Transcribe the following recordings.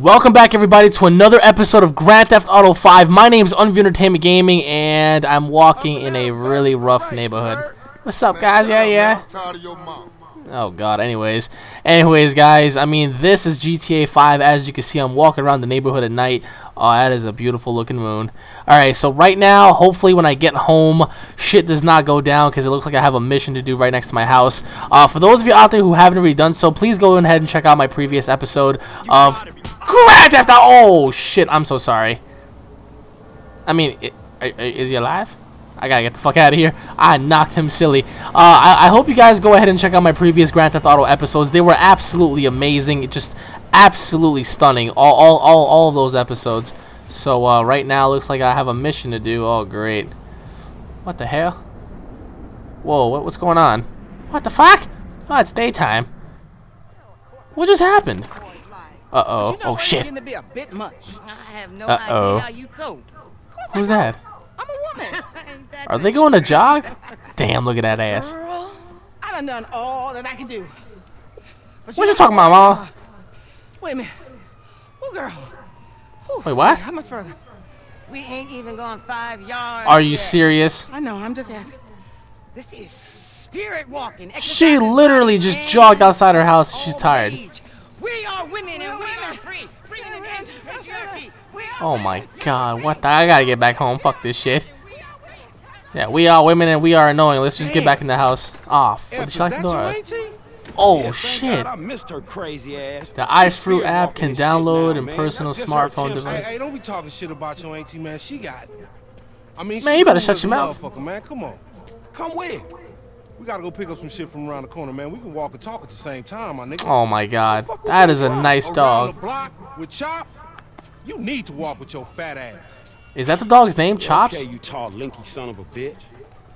Welcome back, everybody, to another episode of Grand Theft Auto 5. My name is Unreal Entertainment Gaming, and I'm walking in a really rough neighborhood. What's up, guys? Yeah, yeah. Oh God. Anyways, anyways, guys. I mean, this is GTA 5. As you can see, I'm walking around the neighborhood at night. Oh, that is a beautiful looking moon. All right. So right now, hopefully, when I get home, shit does not go down because it looks like I have a mission to do right next to my house. Uh, for those of you out there who haven't already done so, please go ahead and check out my previous episode of Grand Theft Auto. Oh shit. I'm so sorry. I mean, is he alive? I gotta get the fuck out of here. I knocked him silly. Uh, I, I, hope you guys go ahead and check out my previous Grand Theft Auto episodes. They were absolutely amazing. Just absolutely stunning. All, all, all, all of those episodes. So uh, right now, looks like I have a mission to do. Oh, great. What the hell? Whoa, what, what's going on? What the fuck? Oh, it's daytime. What just happened? Uh-oh. Oh, shit. Uh-oh. Who's that? Are they going to jog? Damn, look at that ass. Girl, I done done all that I can do. But what you, talking about, Mama? Wait a minute. Oh, girl. Ooh, Wait, what? How much further? We ain't even going five yards. Are you yet. serious? I know. I'm just asking. This is spirit walking. She literally just jogged outside her house. She's tired. We are women and we are free. Free in the Oh my god, what the? I gotta get back home. Fuck this shit. Yeah, we are women and we are annoying. Let's just get back in the house. Ah, oh, did she like door? Oh yeah, shit! I missed her crazy ass. The iFruit app can download in personal smartphone device. Hey, don't be talking shit about your auntie, man. She got. I mean, man, you better shut your mouth, man. Come on. Come where? We gotta go pick up some shit from around the corner, man. We can walk and talk at the same time, my nigga. Oh my god, that is a nice dog. You need to walk with your fat ass. Is that the dog's name, Chops? Okay, you tall, linky son of a bitch.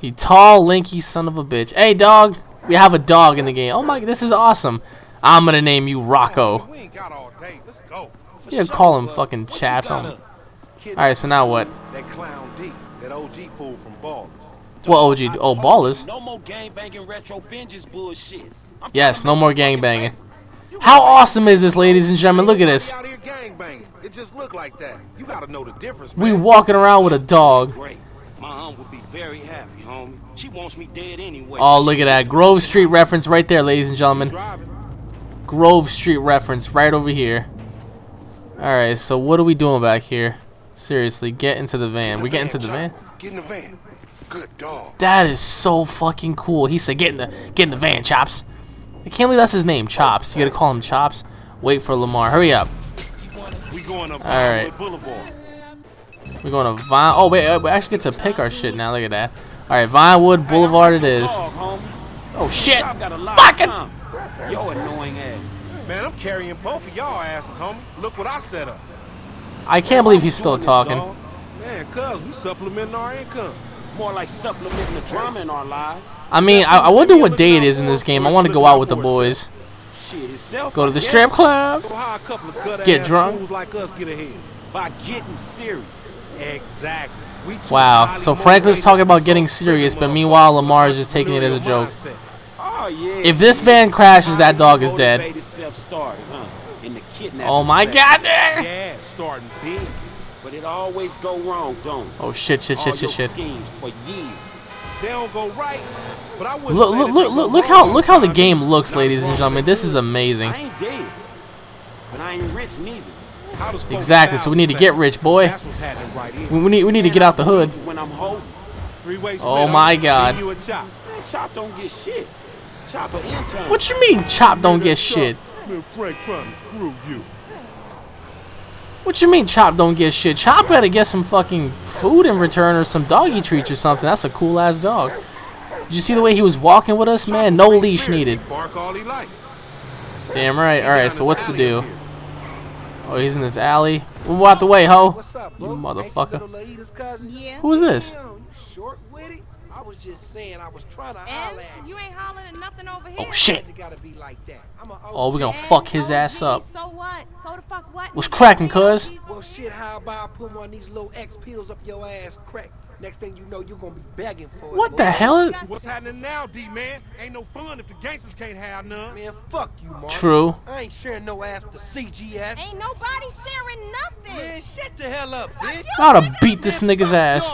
You tall, linky son of a bitch. Hey, dog. We have a dog in the game. Oh my, this is awesome. I'm gonna name you Rocco. We ain't got all day. Let's go. You call him fucking Chaps. All right, so now what? That clown D, that OG fool from Ballas. What OG? Oh, Ballers. No more gang banging retro vengeance bullshit. Yes, no more gang banging. How awesome is this, ladies and gentlemen? Look at this. It just look like that. You gotta know the difference. We walking around with a dog. Great. My aunt would be very happy, homie. She wants me dead anyway. Oh, look at that. Grove Street reference right there, ladies and gentlemen. Grove Street reference right over here. Alright, so what are we doing back here? Seriously, get into the van. we get into the van? Get in the van. Good dog. That is so fucking cool. He said, get in the get in the van, Chops. I can't believe that's his name, Chops. You gotta call him Chops. Wait for Lamar. Hurry up. We going to All right. Boulevard. We're going to Vine. Oh wait, uh, we actually get to pick our shit now. Look at that. All right, Vinewood Boulevard it is. Oh shit! Fucking. Yo, annoying ass. Man, I'm carrying both of y'all asses, homie. Look what I set up. I can't believe he's still talking. Man, cuz we supplementing our income. More like supplementing the drama in our lives. I mean, I, I wonder what day it is in this game. I want to go out with the boys. Go to the strip club. Get drunk. By getting serious. Exactly. Wow. So Franklin's talking about getting serious, but meanwhile Lamar is just taking it as a joke. Oh, if this van crashes, that dog is dead. Oh my God! Yeah, starting big. But it always go wrong, don't Oh shit! Shit! Shit! Shit! Shit! They don't go right. But I look, look, look, look, look how look how the game looks, ladies and gentlemen. This is amazing. I ain't dead, but I ain't rich neither. Exactly. So we need to get rich, boy. We need we need to get out the hood. Oh my God. Chop don't get shit. Chop. What you mean Chop don't get shit? What you mean Chop don't get shit? Chop better get some fucking food in return or some doggy treats or something. That's a cool ass dog. Did you see the way he was walking with us, man? No leash needed. Damn right. All right. So what's the deal? Oh, he's in this alley. Move out the way, ho. You motherfucker. Who's this? I was just saying I was trying to holler at you. ain't hollering at nothing over oh, here. Oh shit. Oh, we gonna fuck his ass up. So what? So the fuck what? What's cracking, cuz? Well shit, how about I put one of these little X pills up your ass crack? Next thing you know, you're gonna be begging for it. What boy. the hell? What's happening now, D-man? Ain't no fun if the gangsters can't have none. Man, fuck you, Mark. True. I ain't sharing no ass with the CGF. Ain't nobody sharing nothing. Man, shut the hell up, bitch. I oughta beat this nigga's ass.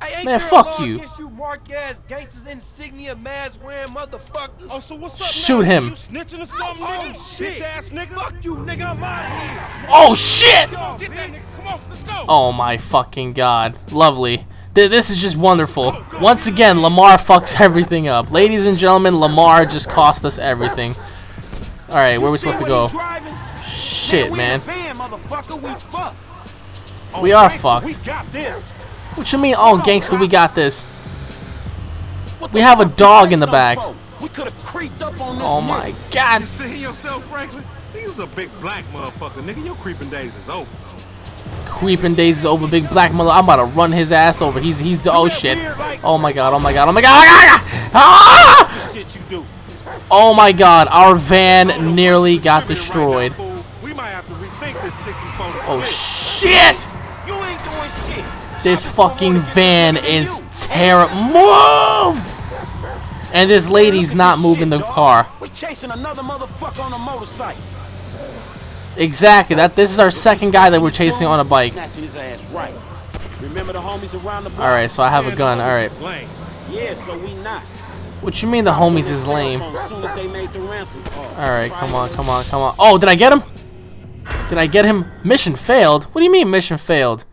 Hey, Man, fuck you. You mark ass gangsters, insignia, mask wearing motherfuckers. Oh, so what's up Shoot now? him. You snitching or something, Oh, nigga? shit. Bitch ass nigga. Fuck you, nigga. I'm out of here. Oh shit! Yo, get that nigga. Come on, let's go. Oh my fucking god. Lovely. Th- This is just wonderful. Once again, Lamar fucks everything up. Ladies and gentlemen, Lamar just cost us everything. Alright, where are we supposed to go? Shit, man. We are oh, fucked. We got this. What you mean, oh gangster, we got this? We have a dog in the back. We could have creeped up on this Oh my god. You see yourself, Franklin? He's a big black motherfucker, nigga. Your creeping days is over. Creeping days is over, big black mother. I'm about to run his ass over. He's he's the oh shit. Oh my god, oh my god, oh my god, oh my god! Ah! The shit you do. Oh my god, our van nearly got destroyed. We might have to rethink this 64 to Oh split. shit! You ain't doing shit. This fucking van is terrible. Move! And this lady's not moving the car. We're chasing another motherfucker on a motorcycle. Exactly. That this is our second guy that we're chasing on a bike. Snatching his ass right. Remember the homies around the block? All right, so I have a gun. All right. homies is. Yeah, so we not. What you mean the homies is lame? As soon as they made the ransom call. All right, come on, come on, come on. Oh, did I get him? Did I get him? Mission failed. What do you mean mission failed?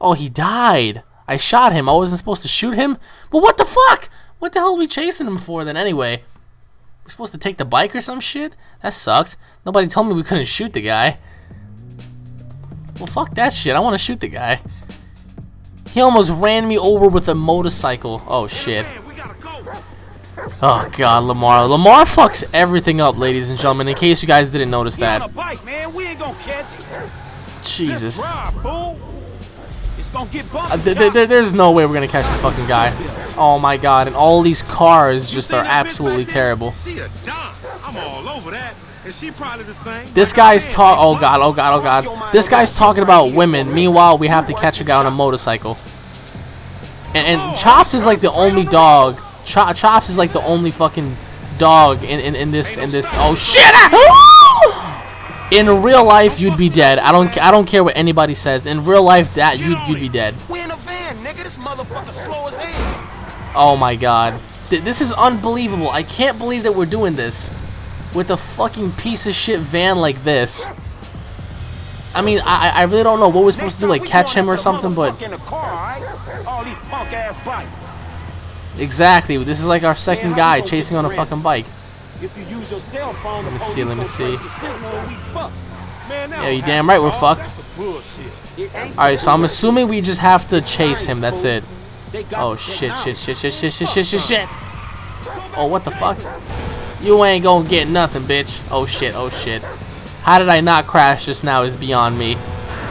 Oh, he died. I shot him. I wasn't supposed to shoot him. Well, what the fuck? What the hell are we chasing him for then? Anyway, we're supposed to take the bike or some shit. That sucks. Nobody told me we couldn't shoot the guy. Well, fuck that shit. I want to shoot the guy. He almost ran me over with a motorcycle. Oh shit. Man, we gotta go. Oh god, Lamar. Lamar fucks everything up, ladies and gentlemen, in case you guys didn't notice He on a that. bike, man. We ain't gonna catch it. Jesus. Drive, fool. It's gonna get bumpy. Uh, th- th- th- there's no way we're gonna catch this fucking guy. Oh my god, and all these cars just are absolutely terrible. She a dime. I'm all over that. And she probably the same. This guy's talk. Oh god, oh god, oh god. This guy's talking about women. Meanwhile, we have to catch a guy on a motorcycle. And, and Chops is like the only dog. Cho- Chops is like the only fucking dog in, in, in this in this. Oh shit! ah! In real life, you'd be dead. I don't I don't care what anybody says. In real life, that you'd you'd be dead. We in a van, nigga. This motherfucker slow as hell. Oh my god. Th- this is unbelievable. I can't believe that we're doing this with a fucking piece of shit van like this. I mean, I, I really don't know what we're supposed to do, like catch him or something, but In the car, all right? All these punk ass bikes. exactly. This is like our second guy chasing on a fucking bike. If you use your cell phone, Let me see, let me see. trace the signal and we fuck. Man, Yeah, you damn right we're fucked. That's some bullshit. It ain't Alright, so I'm assuming we just have to chase him. That's it. Oh shit, shit, shit, shit, shit, shit, shit, shit, shit. Oh, what the fuck? You ain't gonna get nothing, bitch. Oh shit, oh shit. How did I not crash just now is beyond me.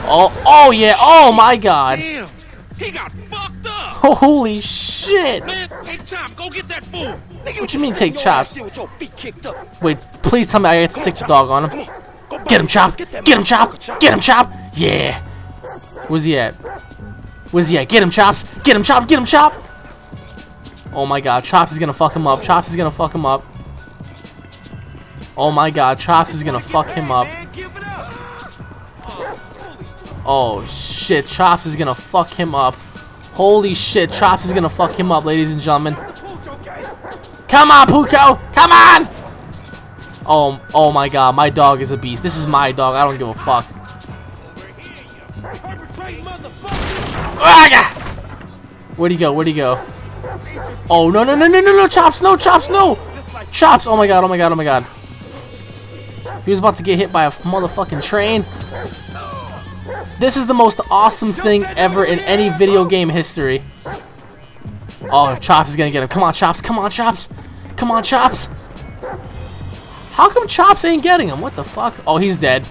Oh, oh yeah, oh my god. Damn. He got fucked up. Holy shit. Man, take. Go get that fool. What you mean take Your chops? ass here with your feet kicked up. Wait, please tell me I get to stick the dog on him. Get him, Chop! Get him, Chop! Get him, Chop! Yeah! Where's he at? Where's he? Get him, Chops! Get him, Chop! Get him, Chop! Oh my god, Chops is gonna fuck him up. Chops is gonna fuck him up. Oh my god, Chops is gonna fuck him up. Oh shit, Chops is gonna fuck him up. Holy shit, Chops is gonna fuck him up, ladies and gentlemen. Come on, Puko! Come on! Oh, oh my god, my dog is a beast. This is my dog. I don't give a fuck. Where'd he go? Where'd he go? Oh no no no no no no! Chops! No chops! No! Chops! Oh my god! Oh my god! Oh my god! He was about to get hit by a motherfucking train. This is the most awesome thing ever in any video game history. Oh, Chops is gonna get him. Come on, Chops. Come on, Chops. Come on, Chops. How come Chops ain't getting him? What the fuck? Oh, he's dead.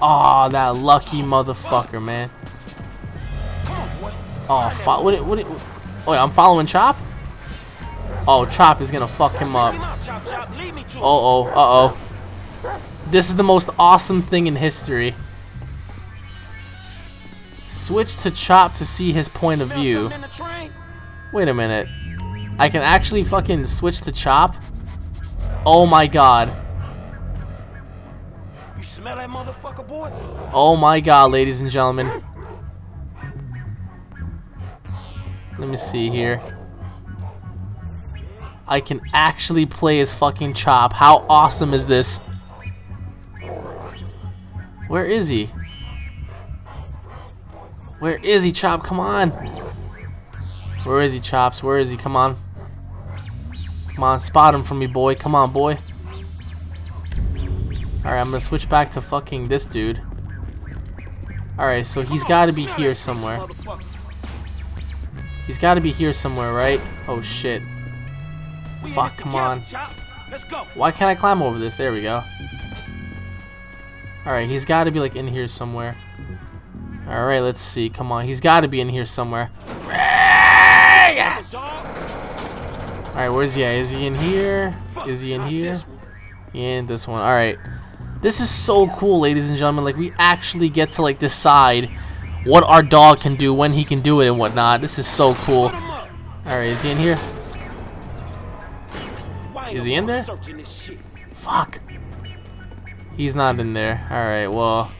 Aw, that lucky motherfucker, man. Oh, fo- what? it- What? it- Oh, I'm following Chop. Oh, Chop is gonna fuck him up. Leave him out, chop, chop. Lead me to him. Uh oh, uh oh. This is the most awesome thing in history. Switch to Chop to see his point of view. something in the train? Wait a minute. I can actually fucking switch to Chop? Oh my god. You smell that motherfucker, boy? Oh my god, ladies and gentlemen. Let me see here. I can actually play as fucking Chop. How awesome is this? Where is he? Where is he, Chop? Come on. Where is he, Chops? Where is he? Come on. Come on, spot him for me, boy. Come on, boy. Alright, I'm gonna switch back to fucking this dude. Alright, so he's gotta be here somewhere. He's gotta be here somewhere, right? Oh shit. Fuck, come on. Why can't I climb over this? There we go. Alright, he's gotta be like in here somewhere. Alright, let's see. Come on, he's gotta be in here somewhere. Alright, where's he at? Is he in here? Is he in here? in this one. All right. This is so cool, ladies and gentlemen. Like we actually get to like decide what our dog can do, when he can do it, and whatnot. This is so cool. Put 'em up. All right, is he in here? Is he in there? Searching this shit. Fuck. He's not in there. All right. Well,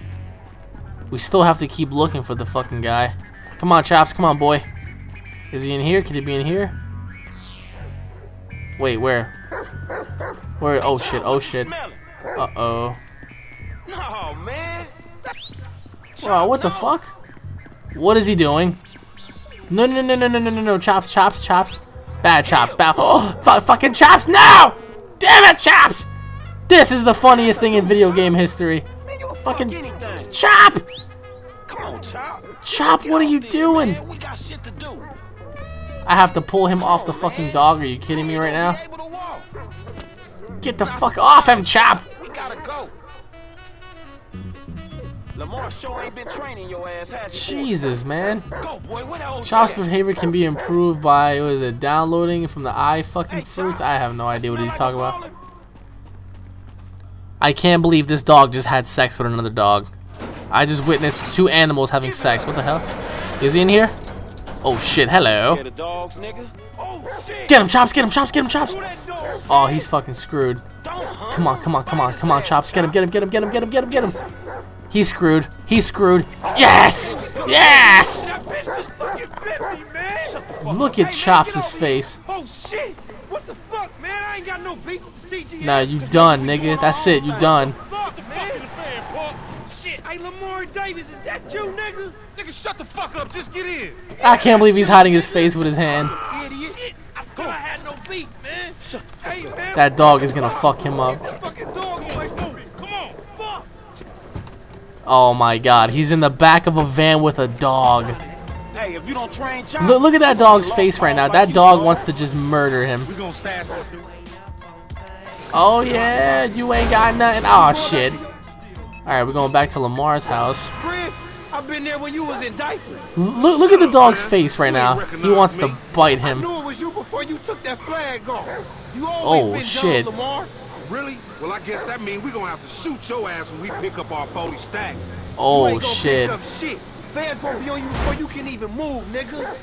we still have to keep looking for the fucking guy. Come on, chops. Come on, boy. Is he in here? Could he be in here? Wait, where? Where? Oh shit! Oh shit! Uh oh. No, man. Wow, what the fuck? What is he doing? No, no, no, no, no, no, no, no, chops, chops, chops. Bad chops, bad. Oh, fu- fucking chops, no! Damn it, chops! This is the funniest thing in video game history. Fucking-. Chop! Chop. What are you doing? I have to pull him off the fucking dog. Are you kidding me right now? Get the fuck off him, Chop! We gotta go. Lamar sure ain't been training your ass, has he? Jesus, man. Go, boy. Where that old Chop's behavior can be improved by, what is it, downloading from the i fucking Hey, fruits? I have no idea what he's like talking about. baller? I can't believe this dog just had sex with another dog. I just witnessed two animals having sex. What the hell? Is he in here? Oh shit, hello. Scared of dogs, nigga? Oh, shit. Get him, Chops, get him, Chops, get him, Chops! Who that dog? Oh, he's fucking screwed. Come on, come on, come on, come on, Chops. Get him, Chop. get him, get him, get him, get him, get him, get him, get him. He's screwed. He's screwed. Yes! Yes! That bitch just fucking bit me, man. Shut the fuck Look at Hey, Chops' get over here. face. Oh shit! What the fuck, man? I ain't got no beef with the CGA. Nah, you done, nigga. That's it, you done. Fuck, man. Shit, hey Lamar Davis, is that you, nigga? Nigga, shut the fuck up. Just get in. I can't believe he's hiding his face with his hand. Idiot. I said I had no beef, man. Hey, man. That dog is gonna fuck him up. This fucking dog away from me. Come on. Fuck. Oh my god, he's in the back of a van with a dog. Hey, if you don't train Chop, Look, look at that dog's face right now. That dog wants to just murder him. We gonna stash this dude. Oh yeah, you ain't got nothing. Oh shit. Alright, we're going back to Lamar's house. I've been there when you was in diapers. Look, look at the dog's face right now. He wants to bite I him. knew it was you before you took that flag off. You oh, always Oh, shit. Really? Well, I guess that means we're gonna have to shoot your ass when we pick up our 40 stacks. Oh, you Oh shit. Shit. Fans gonna be on you before you can even move, nigga.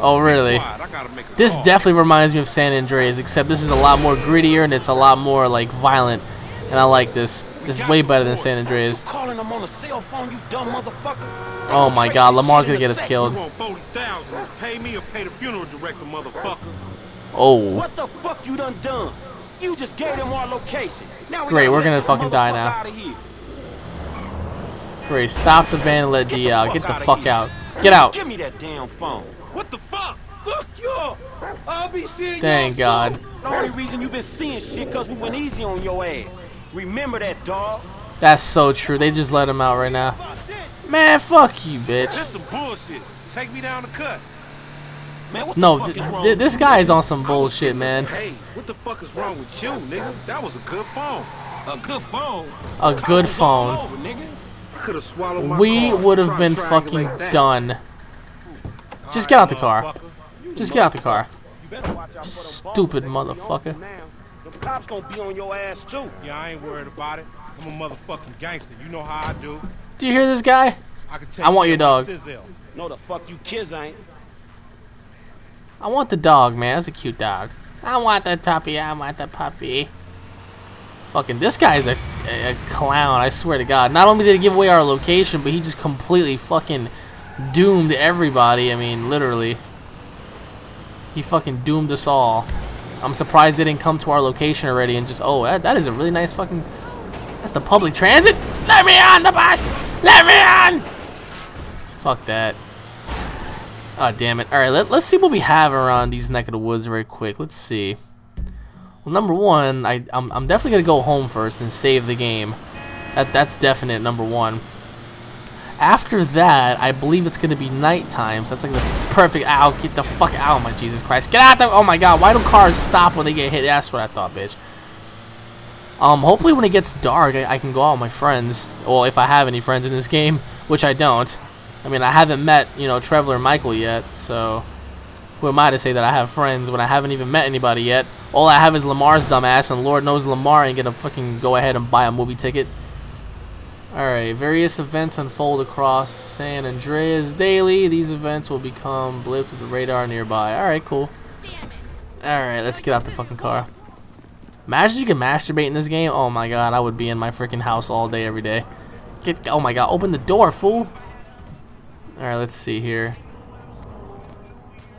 Oh really? Quiet, I gotta make a This call. definitely reminds me of San Andreas, except this is a lot more grittier and it's a lot more like violent. And I like this. This is way better than San Andreas. calling them on a cell phone, you dumb motherfucker. Oh my god, Lamar's gonna get us killed. You want 40,000, just pay me or pay the funeral director, motherfucker. Oh. What the fuck you done done? You just gave them our location. Now we Great, we're gonna fucking die now. Great, stop the van and let Get D the out. Get the outta fuck here. out. Get out. Give me that damn phone. What the fuck? Fuck you. I'll be seeing Thank y'all God. soon. The only reason you've been seeing shit cause we went easy on your ass. Remember that, dog. That's so true. They just let him out right now. Man, fuck you, bitch. This some bullshit. Take me down the cut. Man, what the No, fuck th is wrong th this guy nigga? is on some bullshit, man. us paid. What the fuck is wrong with you, nigga? That was a good phone. A good phone. A good phone. over, nigga. I swallowed my We would have been fucking triangulate done. Just get out the car. Just get out the car. Stupid motherfucker. The cops gonna be on your ass too. Yeah, I ain't worried about it. I'm a motherfucking gangster. You know how I do. Do you hear this guy? I can I want your dog. No, the fuck you kids ain't. I want the dog, man. That's a cute dog. I want the puppy. I want the puppy. Fucking, this guy's a, a, a clown, I swear to God. Not only did he give away our location, but he just completely fucking doomed everybody. I mean, literally. He fucking doomed us all. I'm surprised they didn't come to our location already and just, oh, that, that is a really nice fucking, that's the public transit? Let me on the bus! Let me on! Fuck that. Oh, damn it. Alright, let, let's see what we have around these neck of the woods very quick. Let's see. Well, number one, I, I'm, I'm definitely going to go home first and save the game. That, that's definite, number one. After that, I believe it's going to be nighttime, so that's like the perfect... Ow, get the fuck out, my Jesus Christ. Get out there! Oh my god, why do cars stop when they get hit? That's what I thought, bitch. Um, hopefully when it gets dark, I, I can go out with my friends. Well, if I have any friends in this game, which I don't. I mean, I haven't met, you know, Trevor Michael yet, so who am I to say that I have friends when I haven't even met anybody yet? All I have is Lamar's dumbass, and Lord knows Lamar ain't gonna fucking go ahead and buy a movie ticket. Alright, various events unfold across San Andreas daily. These events will become blipped with the radar nearby. Alright, cool. Alright, let's get out the fucking car. Imagine you can masturbate in this game. Oh my god, I would be in my freaking house all day, every day. Get, oh my god, open the door, fool. Alright, let's see here.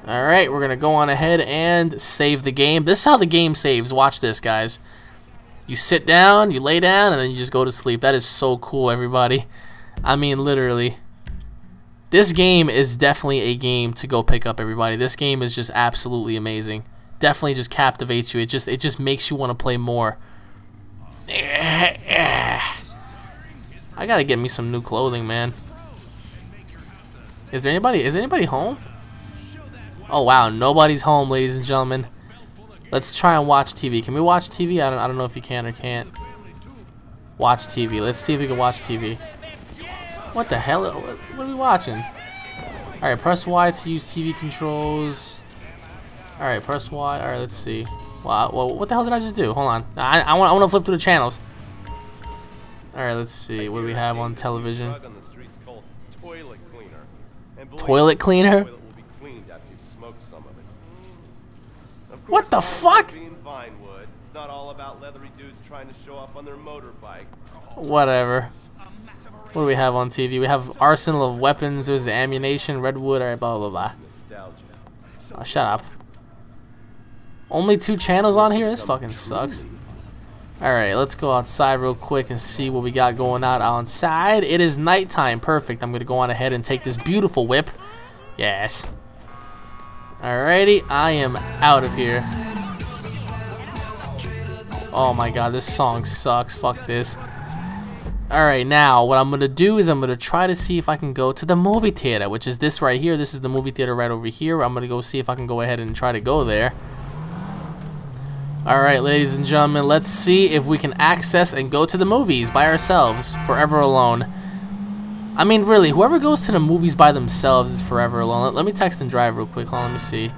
Alright, we're going to go on ahead and save the game. This is how the game saves. Watch this, guys. You sit down, you lay down, and then you just go to sleep. That is so cool, everybody. I mean, literally. This game is definitely a game to go pick up, everybody. This game is just absolutely amazing. Definitely just captivates you. It just it just makes you want to play more. I gotta get me some new clothing, man. Is there anybody? Is anybody home? Oh wow, nobody's home, ladies and gentlemen. Let's try and watch TV. Can we watch TV? I don't, I don't know if you can or can't. Watch TV. Let's see if we can watch TV. What the hell? What, what are we watching? Alright, press Y to use TV controls. Alright, press Y. Alright, let's see. Wow, well, what the hell did I just do? Hold on. I, I want to flip through the channels. Alright, let's see. What do we have on television? Of cleaner? What the fuck? It's not all about leathery dudes trying to show off on their motorbike. Whatever. What do we have on TV? We have arsenal of weapons. There's ammunition, redwood, alright, blah blah blah. Oh, shut up. Only two channels on here? This fucking sucks. Alright, let's go outside real quick and see what we got going out outside. It is nighttime. Perfect. I'm going to go on ahead and take this beautiful whip. Yes. Alrighty, I am out of here. Oh my god, this song sucks. Fuck this. Alright, now what I'm going to do is I'm going to try to see if I can go to the movie theater, which is this right here. This is the movie theater right over here. I'm going to go see if I can go ahead and try to go there. Alright, ladies and gentlemen, let's see if we can access and go to the movies by ourselves, forever alone. I mean, really, whoever goes to the movies by themselves is forever alone. Let, me text and drive real quick. Hold on, let me see.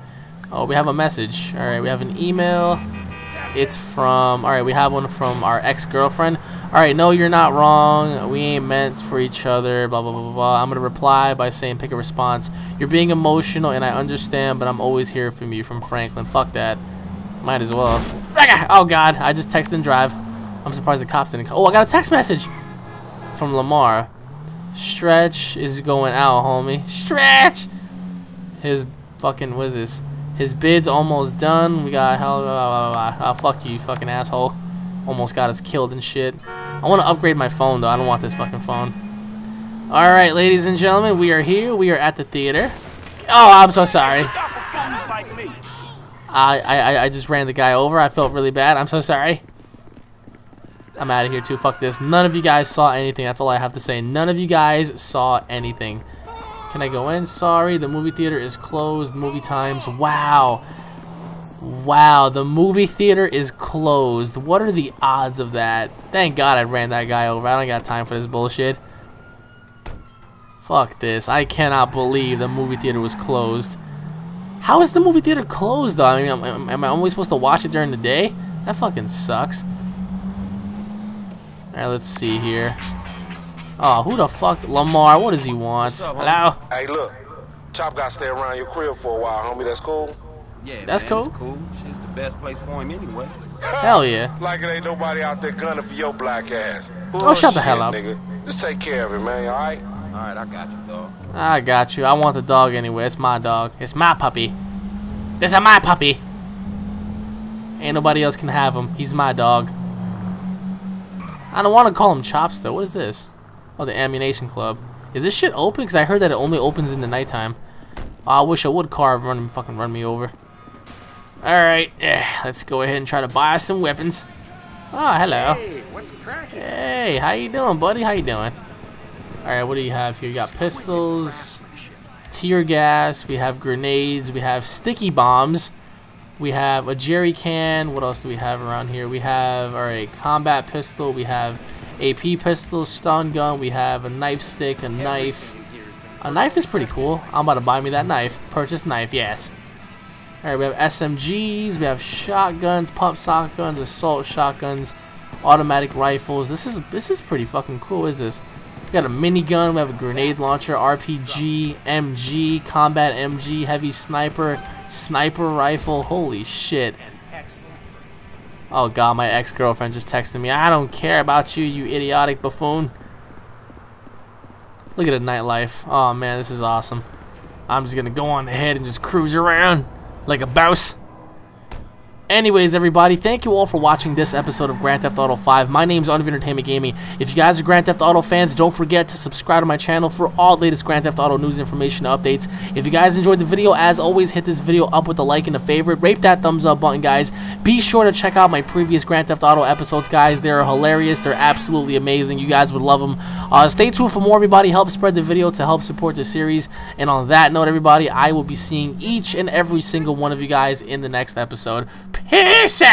Oh, we have a message. Alright, we have an email. It's from, alright, we have one from our ex-girlfriend. Alright, no, you're not wrong. We ain't meant for each other, blah, blah, blah, blah, blah. I'm going to reply by saying pick a response. You're being emotional, and I understand, but I'm always here for you from Franklin. Fuck that. Might as well. Ah, oh, God. I just texted and drive. I'm surprised the cops didn't call. Oh, I got a text message from Lamar. Stretch is going out, homie. Stretch! His fucking, what is this? His bid's almost done. We got hell. Blah. Oh, fuck you, fucking asshole. Almost got us killed and shit. I want to upgrade my phone, though. I don't want this fucking phone. Alright, ladies and gentlemen, we are here. We are at the theater. Oh, I'm so sorry. I, I, I just ran the guy over. I felt really bad. I'm so sorry. I'm out of here too. Fuck this. None of you guys saw anything. That's all I have to say. None of you guys saw anything. Can I go in? Sorry, the movie theater is closed. Movie times. Wow. Wow, the movie theater is closed. What are the odds of that? Thank God I ran that guy over. I don't got time for this bullshit. Fuck this. I cannot believe the movie theater was closed. How is the movie theater closed though? I mean, am, am, am I only supposed to watch it during the day? That fucking sucks. Alright, let's see here. Oh, who the fuck? Lamar, what does he want? What's up, Hello? Hey, look. Chop got to stay around your crib for a while, homie. That's cool? Yeah, That's man, cool. Cool. She's the best place for him anyway. Hell yeah. Like it ain't nobody out there gunning for your black ass. Oh, shut the hell up. Nigga. Just take care of it, man, alright? All right, I got you, dog. I got you. I want the dog anyway. It's my dog. It's my puppy. This is my puppy. Ain't nobody else can have him. He's my dog. I don't want to call him Chops though. What is this? Oh, the Ammu-Nation Club. Is this shit open? Because I heard that it only opens in the nighttime. Oh, I wish a wood car would run, fucking run me over. Alright, yeah, let's go ahead and try to buy some weapons. Oh, hello. Hey, what's cracking? Hey, how you doing, buddy? How you doing? Alright, what do you have here? You got pistols, tear gas, we have grenades, we have sticky bombs, we have a jerry can. What else do we have around here? We have, alright, combat pistol, we have AP pistol, stun gun, we have a knife stick, a knife. A knife is pretty cool. I'm about to buy me that knife. Purchase knife, yes. Alright, we have SMGs, we have shotguns, pump shotguns, assault shotguns, automatic rifles. This is this is pretty fucking cool. Is this? We got a minigun, we have a grenade launcher, RPG, MG, combat MG, heavy sniper, sniper rifle. Holy shit. Oh god, my ex-girlfriend just texted me. I don't care about you, you idiotic buffoon. Look at the nightlife. Oh man, this is awesome. I'm just gonna go on ahead and just cruise around like a bouse. Anyways, everybody, thank you all for watching this episode of Grand Theft Auto 5. My name is Unreal Entertainment Gaming. If you guys are Grand Theft Auto fans, don't forget to subscribe to my channel for all latest Grand Theft Auto news, information, updates. If you guys enjoyed the video, as always, hit this video up with a like and a favorite. Rate that thumbs up button, guys. Be sure to check out my previous Grand Theft Auto episodes, guys. They're hilarious. They're absolutely amazing. You guys would love them. Uh, stay tuned for more, everybody. Help spread the video to help support the series. And on that note, everybody, I will be seeing each and every single one of you guys in the next episode. Peace!